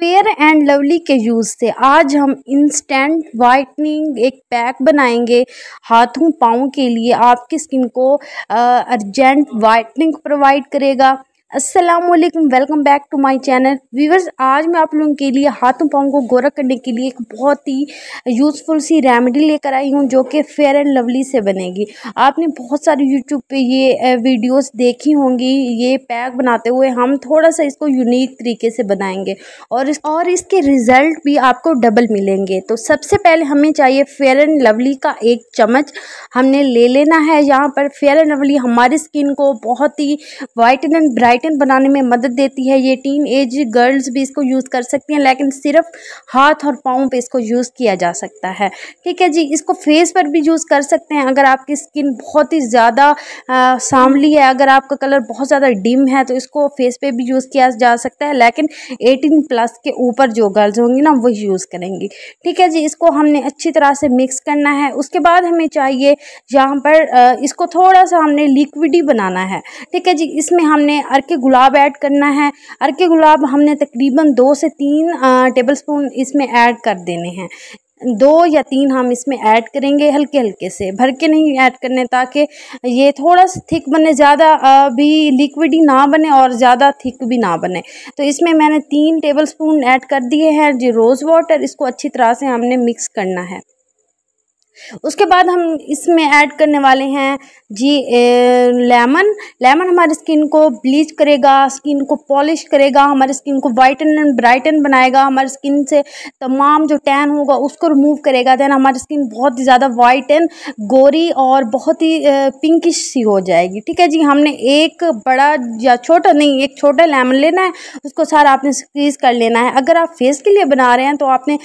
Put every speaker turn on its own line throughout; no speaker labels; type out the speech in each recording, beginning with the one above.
Fair and Lovely के use से। आज हम इंस्टेंट वाइटनिंग एक पैक बनाएँगे हाथों पाँव के लिए। आपकी स्किन को अर्जेंट वाइटनिंग प्रोवाइड करेगा। Aslam welcome back to my channel viewers आज मैं आप लोगों के लिए हाथों पाँव को गोरा करने के लिए एक बहुत ही यूज़फुल सी रेमेडी लेकर आई हूँ, जो कि फेयर एंड लवली से बनेगी। आपने बहुत सारे यूट्यूब पे ये वीडियोस देखी होंगी, ये पैक बनाते हुए हम थोड़ा सा इसको यूनिक तरीके से बनाएँगे और इस, और इसके रिज़ल्ट भी आपको डबल मिलेंगे। तो सबसे पहले हमें चाहिए फेयर एंड लवली का एक चम्मच। हमने ले लेना है यहाँ पर। फेयर एंड लवली हमारी स्किन को बहुत ही वाइट एंड ब्राइट ब्राइटन बनाने में मदद देती है। ये टीन एज गर्ल्स भी इसको यूज़ कर सकती हैं, लेकिन सिर्फ़ हाथ और पाँव पे इसको यूज़ किया जा सकता है। ठीक है जी, इसको फेस पर भी यूज़ कर सकते हैं। अगर आपकी स्किन बहुत ही ज़्यादा सांवली है, अगर आपका कलर बहुत ज़्यादा डिम है तो इसको फेस पे भी यूज़ किया जा सकता है। लेकिन एटीन प्लस के ऊपर जो गर्ल्स होंगी ना, वही यूज़ करेंगी। ठीक है जी, इसको हमने अच्छी तरह से मिक्स करना है। उसके बाद हमें चाहिए यहाँ पर इसको थोड़ा सा हमने लिक्विड ही बनाना है। ठीक है जी, इसमें हमने अर्क के गुलाब ऐड करना है। के गुलाब हमने तकरीबन दो से तीन टेबल स्पून इसमें ऐड कर देने हैं। दो या तीन हम इसमें ऐड करेंगे हल्के हल्के से। भर के नहीं ऐड करने ताकि ये थोड़ा सा थिक बने, ज़्यादा भी लिक्विड ही ना बने और ज़्यादा थिक भी ना बने। तो इसमें मैंने तीन टेबल स्पून ऐड कर दिए हैं। जो रोज़ वाटर इसको अच्छी तरह से हमने मिक्स करना है। उसके बाद हम इसमें ऐड करने वाले हैं जी ए, लेमन लेमन हमारी स्किन को ब्लीच करेगा स्किन को पॉलिश करेगा हमारी स्किन को वाइटन एंड ब्राइटन बनाएगा हमारी स्किन से तमाम जो टैन होगा उसको रिमूव करेगा. देन हमारी स्किन बहुत ही ज़्यादा वाइट एंड गोरी और बहुत ही पिंकिश सी हो जाएगी. ठीक है जी हमने एक बड़ा या छोटा नहीं एक छोटा लेमन लेना है उसको सारा आपने स्क्रीज कर लेना है. अगर आप फेस के लिए बना रहे हैं तो आपने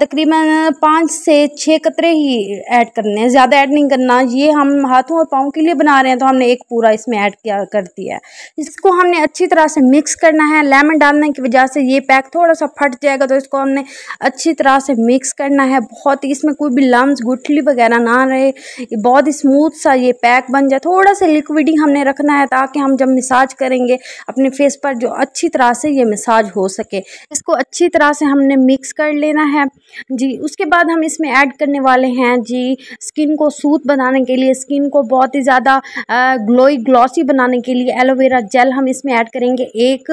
तकरीबन पाँच से छः कतरे ही ऐड करने हैं। ज़्यादा ऐड नहीं करना, ये हम हाथों और पाँव के लिए बना रहे हैं तो हमने एक पूरा इसमें ऐड किया, कर दिया है। इसको हमने अच्छी तरह से मिक्स करना है। लेमन डालने की वजह से ये पैक थोड़ा सा फट जाएगा तो इसको हमने अच्छी तरह से मिक्स करना है। बहुत ही इसमें कोई भी लम्स गुठली वगैरह ना रहे। बहुत स्मूथ सा ये पैक बन जाए। थोड़ा सा लिक्विडी हमने रखना है, ताकि हम जब मिसाज करेंगे, अपने फेस पर जो अच्छी तरह से ये मिसाज हो सके। इसको अच्छी तरह से हमने मिक्स कर लेना है। जी, उसके बाद हम इसमें ऐड करने वाले हैं जी स्किन को सूत बनाने के लिए स्किन को बहुत ही ज़्यादा ग्लोई ग्लॉसी बनाने के लिए एलोवेरा जेल हम इसमें ऐड करेंगे एक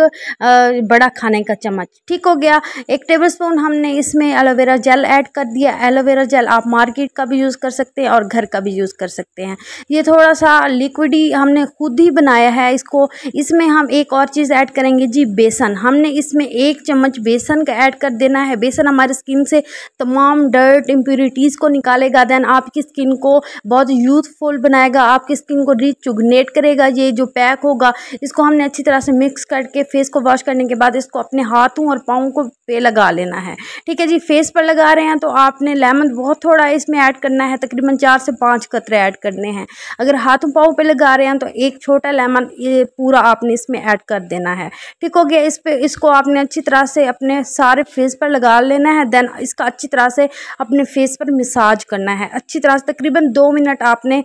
बड़ा खाने का चम्मच। ठीक हो गया? एक टेबल स्पून हमने इसमें एलोवेरा जेल ऐड कर दिया। एलोवेरा जेल आप मार्केट का भी यूज़ कर सकते हैं और घर का भी यूज़ कर सकते हैं। ये थोड़ा सा लिक्विड ही हमने खुद ही बनाया है इसको। इसमें हम एक और चीज़ ऐड करेंगे जी, बेसन। हमने इसमें एक चम्मच बेसन का ऐड कर देना है। बेसन हमारे स्किन से तमाम डर्ट इम्प्योरिटीज़ को निकालेगा। देन आपकी स्किन को बहुत यूथफुल बनाएगा, आपकी स्किन को रिचुगनेट करेगा, ये जो पैक होगा, इसको हमने अच्छी तरह से मिक्स करके फेस को वॉश करने के बाद इसको अपने हाथों और पाँव को पे लगा लेना है। ठीक है जी फेस पर लगा रहे हैं तो आपने लेमन बहुत थोड़ा इसमें ऐड करना है, तकरीबन चार से पाँच कतरे ऐड करने हैं। अगर हाथों पाँव पे लगा रहे हैं तो एक छोटा लेमन ये पूरा आपने इसमें ऐड कर देना है। ठीक हो गया, इस पर इसको आपने अच्छी तरह से अपने सारे फेस पर लगा लेना है देन इसका अच्छी तरह से अपने फेस पर मिसाज करना है। अच्छी तरह से तकरीबन दो मिनट आपने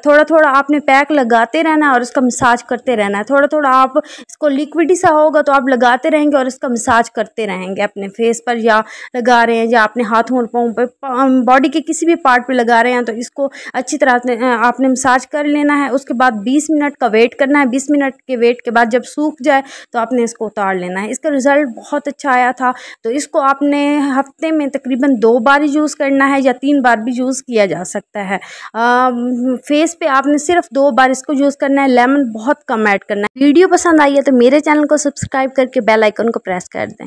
थोड़ा थोड़ा आपने पैक लगाते रहना और इसका मसाज करते रहना है। थोड़ा थोड़ा आप इसको लिक्विडी सा होगा तो आप लगाते रहेंगे और इसका मसाज करते रहेंगे अपने फेस पर या लगा रहे हैं या अपने हाथों और पाँव पर बॉडी के किसी भी पार्ट पर लगा रहे हैं तो इसको अच्छी तरह से आपने मसाज कर लेना है। उसके बाद बीस मिनट का वेट करना है। बीस मिनट के वेट के बाद जब सूख जाए तो आपने इसको उतार लेना है। इसका रिज़ल्ट बहुत अच्छा आया था। तो इसको आपने हफ़्ते में तकरीबन दो बार यूज़ करना है या तीन बार भी यूज़ किया जा सकता है। फेस पे आपने सिर्फ़ दो बार इसको यूज़ करना है लेमन बहुत कम ऐड करना है। वीडियो पसंद आई है तो मेरे चैनल को सब्सक्राइब करके बेल आइकन को प्रेस कर दें।